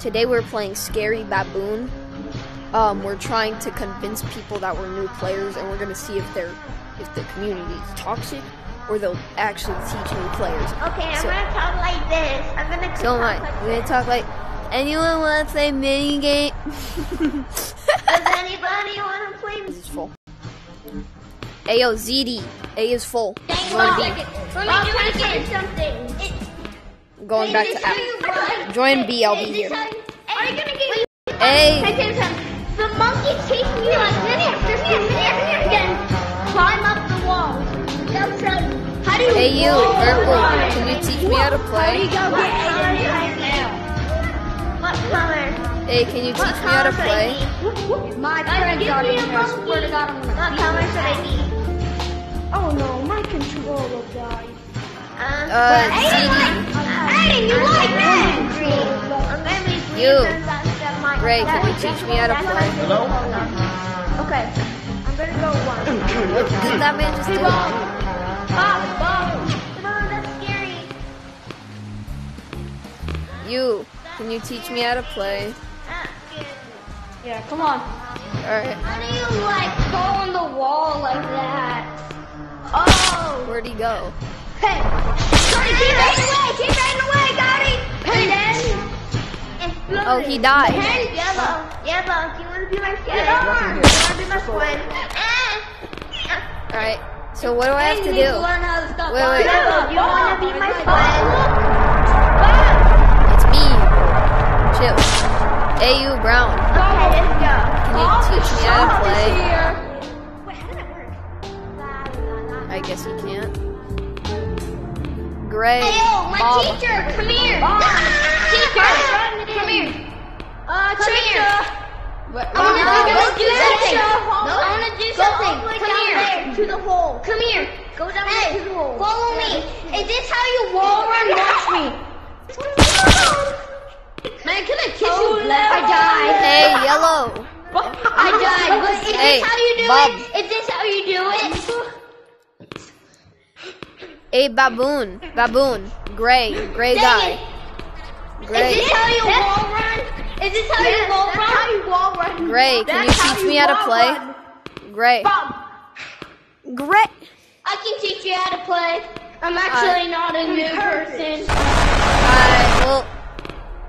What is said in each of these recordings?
Today we're playing Scary Baboon. Um, we're trying to convince people that we're new players, and we're gonna see if they're if the community is toxic or they'll actually teach new players. Okay, I'm So- gonna talk like this. I'm gonna So talk am I. like I'm gonna talk like anyone want to play mini game? Does anybody want to play? this is full. Ayo, ZD. A is full. Dang, Join Bob, B. Let me do it again. Something. It, I'm going back to this how app. you run? Join B, I'll be here. how you- Are you gonna get? Hey. Hey, Tim, Tim, The monkey's chasing you like this. Here, here. Then climb up the wall. They'll tell you. How do you? Hey you, wall Purple, can you teach me how to How do you play? go get Aiden? What color? Hey, can you teach me how to play? My friends are in here. Swear to God, I'm gonna What color should I be? Oh no, my controller died. Uh, Aiden, Ray, can you teach me how to play? my favorite color. Okay, I'm gonna go one. Did that man just Hey, do? Bob. Bob, Bob. No, that's scary. You, can you teach me how to play? Yeah, come on. Alright, How do you like go on the wall like that? Oh. where'd he go? Hey. Sorry, keep running away. Keep running away, got it. And then. Eh, oh, he died. And yellow. Yellow. Do you want to be my friend? Yeah. You want to be my friend? Alright, so what do I have to You need to do? learn how to stop Wait, wait. Yellow. You want to be my friend? It's me. Chill. AU Brown, Okay, let's go. can you teach me how to play? Wait, how did that work? I guess he can't. Gray, Hey, yo, my Bob. teacher, come here. Teacher, come here. Uh, come here. What? I wanna do something. No. I wanna do something. Come here. To the hole. Come here. Go down hey, to the hole. Follow me. Is this how you wall run? Watch me. Man, can I kiss Oh, you? Black? I died. Hey, Yellow. I died. But is Hey, this how you do Bob. it? Is this how you do it? Hey, Baboon. Baboon. Gray. Gray Dang guy. it. Is Gray. this how you wall run? Is this how you wall run? That's how you wall run. Gray, can you That's how teach me how to play? run. Gray. Bob, Gray. I can teach you how to play. I'm actually not a new person. Alright, well,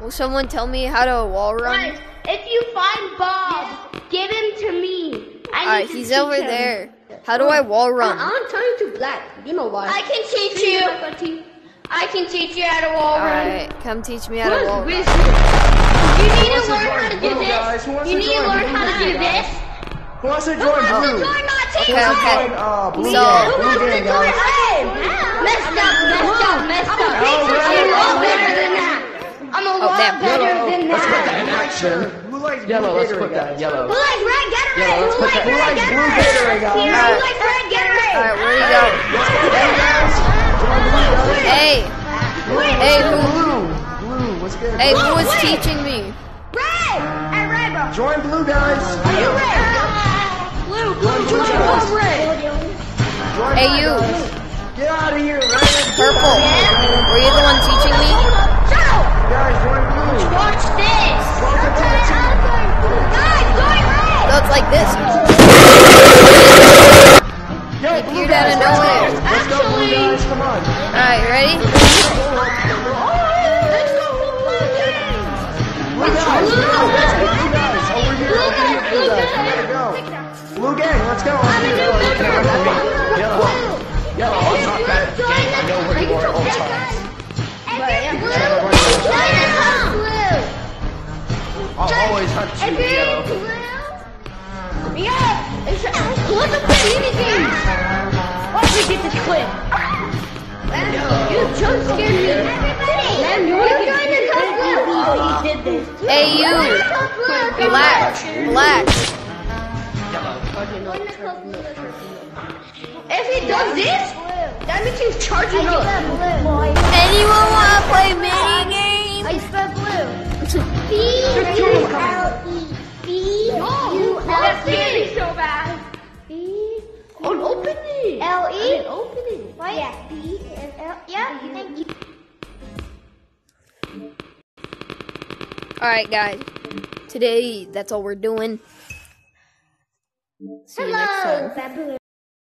will someone tell me how to wall run? Guys, if you find Bob, give him to me. I need Alright, he's over him. there. How do I wall run? want to turn you to black. You know why? I can teach you. I can teach you how to wall run. Alright, come teach me how to wall run. You need to to learn how to do Blue, guys? Who this. You need to learn how to do this. Who wants to join Who wants to join my team? Who wants to Okay. uh, Blue So- Who wants to join guys. Hey, Messed up, messed up, messed up. I'm a lot better than that. I'm a lot damn. better Yellow. than Let's put that that. in action. Who likes Yellow, let's put that. Yellow. Who likes red Gatorade? Yeah, let's Who put likes that- Who red likes Blue Gatorade? Gatorade, guys? Here, who likes red Gatorade? Alright, where do you go? Hey, hey, who, Blue. Blue, what's good? hey, who is Wait. teaching me? Red! Hey, red, bro. Join Blue, guys. Are you red. Blue, Join Blue, guys. Join Hey, you. Get out of here, right? Purple. Were you the one teaching me? Shut up! Guys, join Blue. Watch this! Welcome to the team. Guys, join red! So it's like this. Yo, You Blue appeared out guys, of let's nowhere. Guys. Come on. Alright, you ready? Let's go for blue team! Blue guys, Blue Blue guys, guys. Blue guys, over here, Blue over here, guys, Blue blue guys. guys. Gotta go. Blue gang, let's go. I'm a new member! Yellow. Yellow, I'm not bad at the game. I know where you are at all Hey, times. If you're blue, join us on blue! I'll always hunt you, If you're Yellow. blue... Yeah! It's, what's the mini game? Watch me get this clip. You jump scared me. Everybody! You wanna get to come blue! He did this. Hey, you. We're going to come blue! Black. Black. If he does this, that means he's charging up. Anyone want to play mini game? I spelled blue. B U L E B U L E. so bad. B Oh, open it. L E. Open it. What? Yeah. B. Yeah. Thank you. Alright, guys. Today, that's all we're doing. See you next time. Baboon.